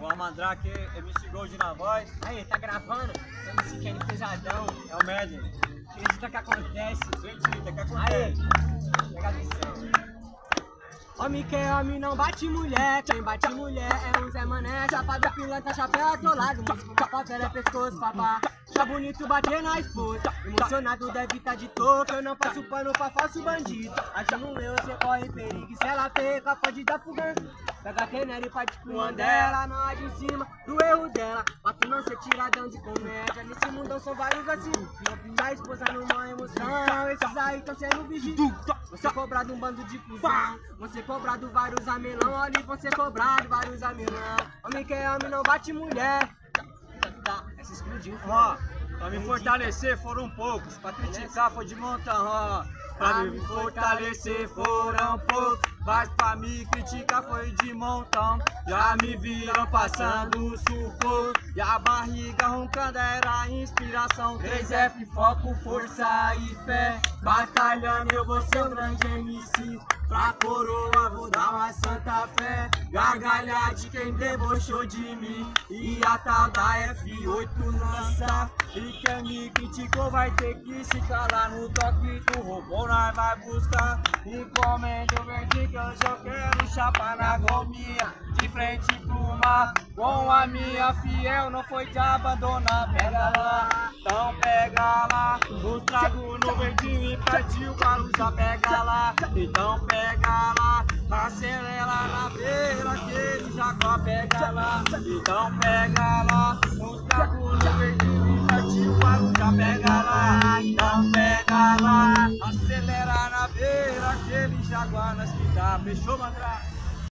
O Almandrake, MC Gold na voz. Aí, tá gravando? MC Kenny pesadão. É o Médio. Acredita que acontece? Acredita que Aí, acontece. pega a visão. Homem que é homem não bate mulher, quem bate mulher é um Zé Mané, chapado pilantra, chapéu atolado, músico com papel é pescoço, papá. Tá bonito bater na esposa, emocionado deve tá de touca, eu não passo pano pra falso bandido. Agindo eu, você corre perigo, se ela peca pode dar fogão. Pega a canela e parte pro Mandela, não age em cima do erro dela. Pra tu não ser tiradão de comédia, nesse mundão são vários assim. Da esposa numa emoção, esses aí tão sendo vigiados. Você cobrado um bando de cuzão, você cobrado vários amelão, ali você cobrado vários amelão. Homem que é homem não bate mulher. Tá, essa explodiu. Ó, pra me fortalecer foram poucos, pra criticar foi de montão, ó. Pra me fortalecer foram poucos, mas pra me criticar foi de montão. Já me viram passando sufoco, e a barriga roncando era inspiração. 3F, foco, força e fé, batalhando eu vou ser um grande MC. Pra coroa vou dar uma santa fé. Gargalhar de quem debochou de mim. E a tal da F8 lança. E quem me criticou vai ter que se calar No toque. Do robô nós vai buscar. Encomenda o verde que hoje eu quero chapar na gominha De frente pro mar. Com a minha fiel não foi te abandonar Pega lá, então pega lá. Os trago no verdinho e partiu o já pega lá. Então pega lá Acelera na beira que ele já pega lá. Então pega lá Os tragos no verdinho e partiu o já pega lá. Então pega lá Acelera na beira jaguar nós que dá Fechou, Mandrake?